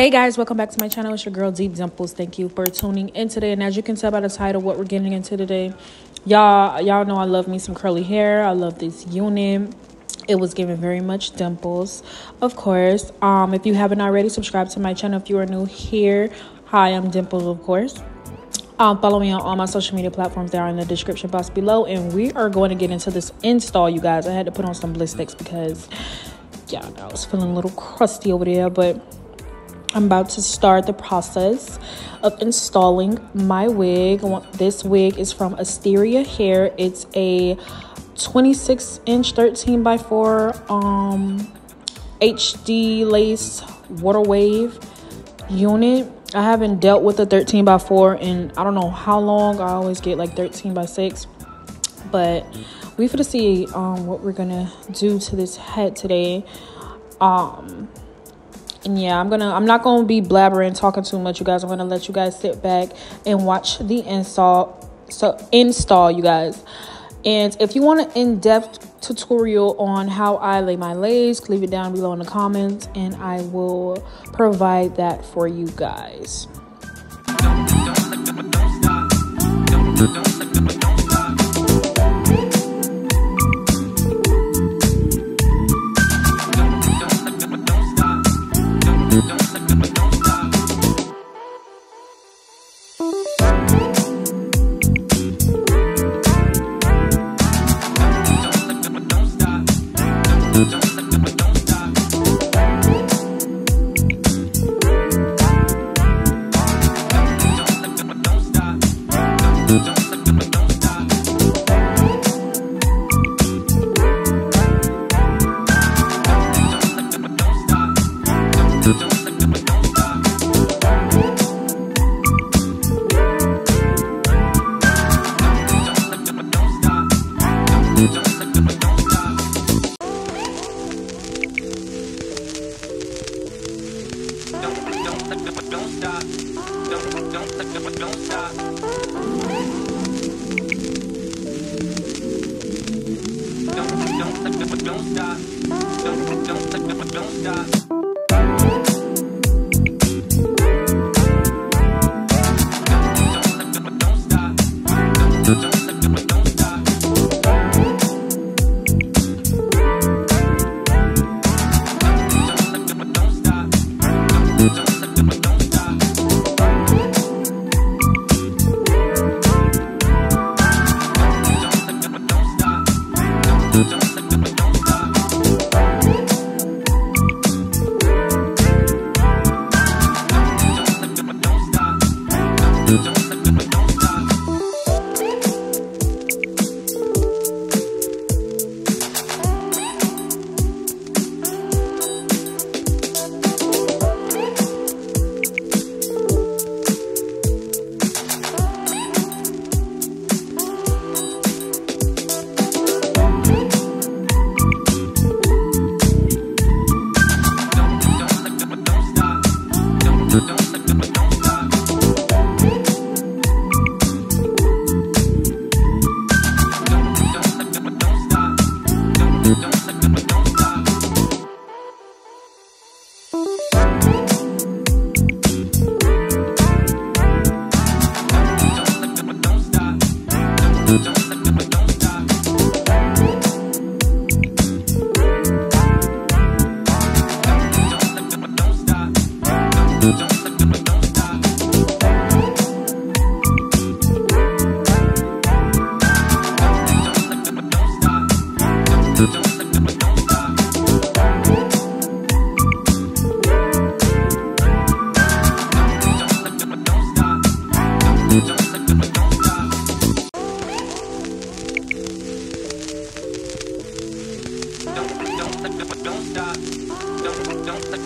Hey guys, welcome back to my channel. It's your girl Deep Dimples. Thank you for tuning in today. And as you can tell by the title, what we're getting into today, y'all, y'all know I love me some curly hair. I love this unit. It was given very much dimples, of course. Um, if you haven't already, subscribe to my channel. If you are new here, hi, I'm Dimples, of course. Um, follow me on all my social media platforms. They are in the description box below. And we are going to get into this install, you guys. I had to put on some blistics because, yeah, I was feeling a little crusty over there, but I'm about to start the process of installing my wig. This wig is from Asteria Hair. It's a 26 inch 13 by 4 um, HD lace water wave unit. I haven't dealt with a 13 by 4 in I don't know how long. I always get like 13 by 6. But we to see um, what we're gonna do to this head today. Um, and yeah i'm gonna i'm not gonna be blabbering talking too much. You guys i'm gonna let you guys sit back and watch the install so install you guys. And if you want an in-depth tutorial on how i lay my lace leave it down below in the comments and i will provide that for you guys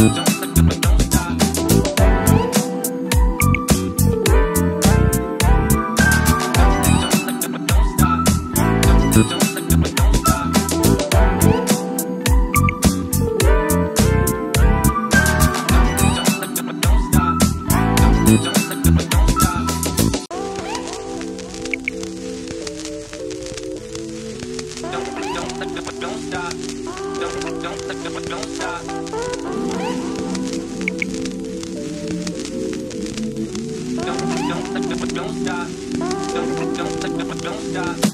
Don't dot.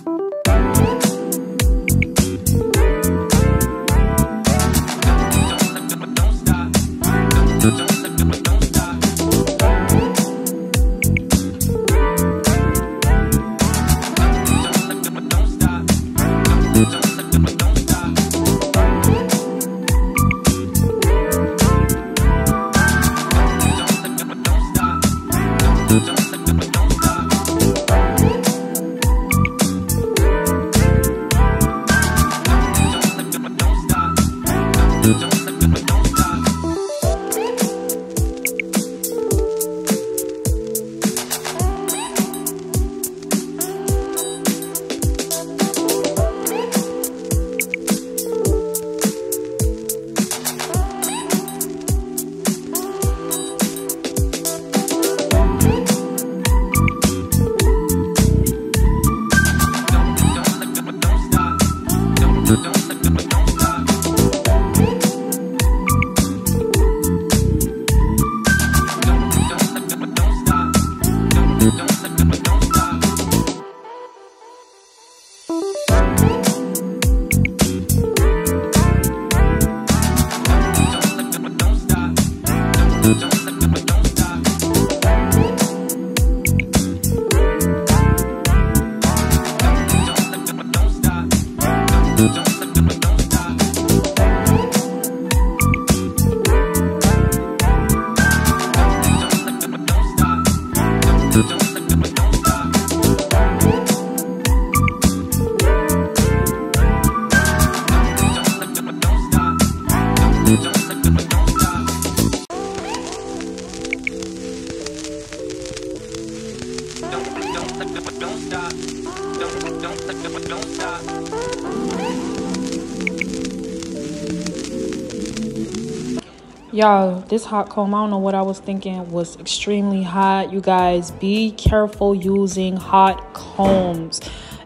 Y'all, this hot comb, I don't know what I was thinking, was extremely hot. You guys, be careful using hot combs.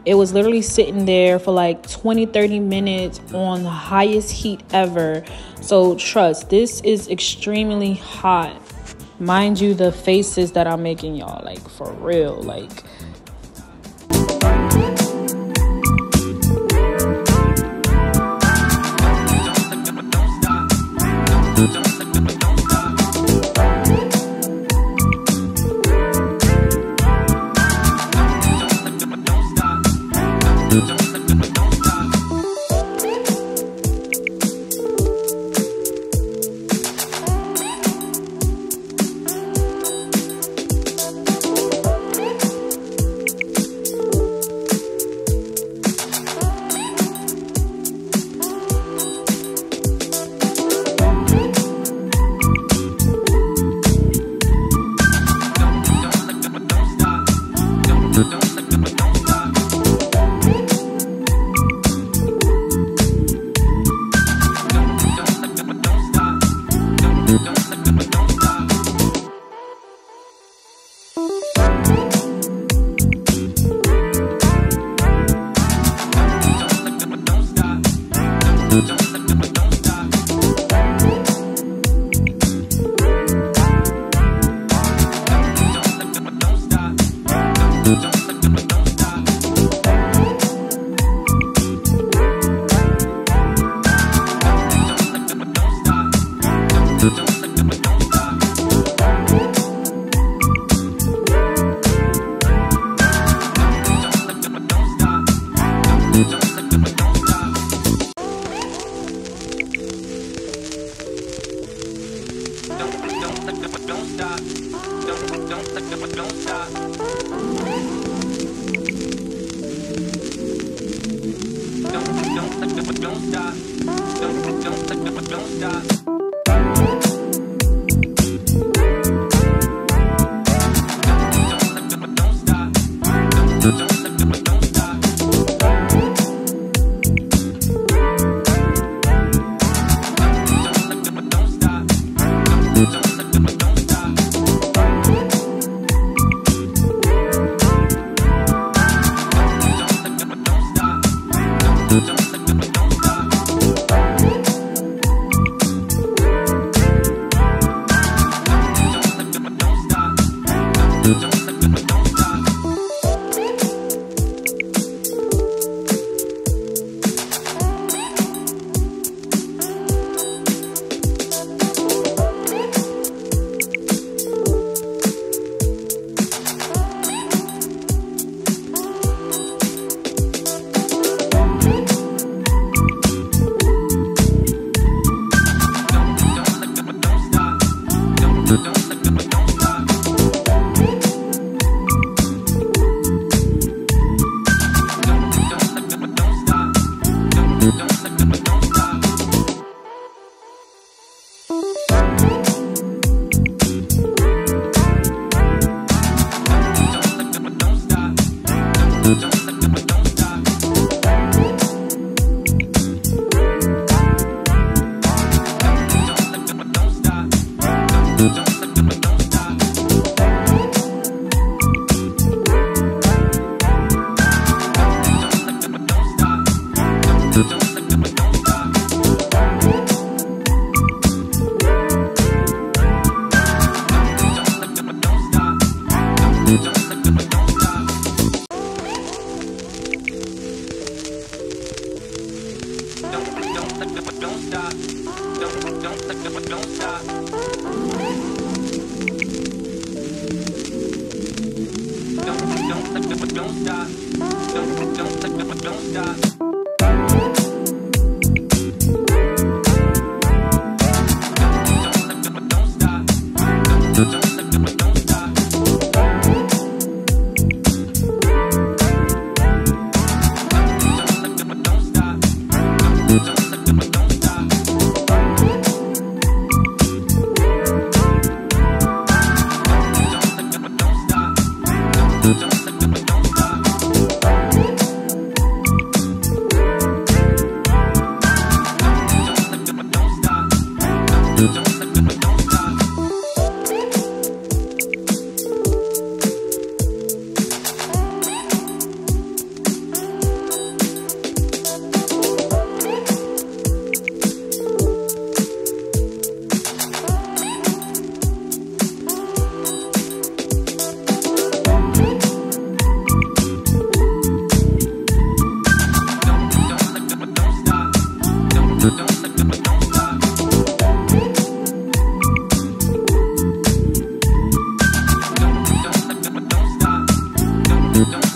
It was literally sitting there for like 20, 30 minutes on the highest heat ever. So, trust, this is extremely hot. Mind you, the faces that I'm making, y'all, like for real, like Don't Thank you. não dá. Don't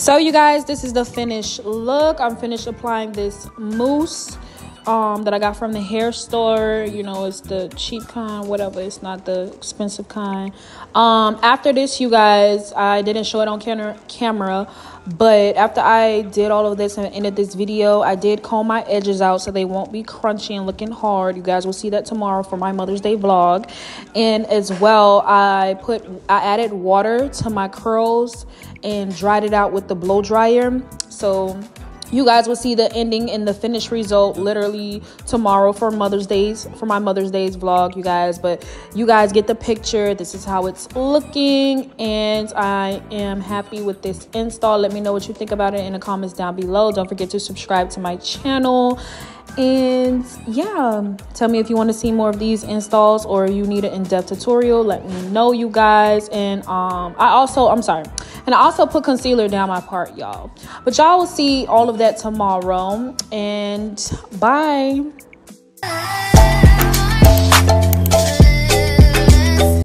So you guys, this is the finished look. I'm finished applying this mousse um, that I got from the hair store. You know, it's the cheap kind, whatever. It's not the expensive kind. Um, after this, you guys, I didn't show it on camera, camera, but after I did all of this and ended this video, I did comb my edges out so they won't be crunchy and looking hard. You guys will see that tomorrow for my Mother's Day vlog. And as well, I put I added water to my curls and dried it out with the blow dryer. So you guys will see the ending and the finished result literally tomorrow for mother's days for my mother's days vlog you guys. But you guys get the picture. This is how it's looking. And i am happy with this install. Let me know what you think about it in the comments down below. Don't forget to subscribe to my channel and yeah tell me if you want to see more of these installs or you need an in-depth tutorial let me know you guys. And um i also i'm sorry and i also put concealer down my part y'all. But y'all will see all of that tomorrow. And bye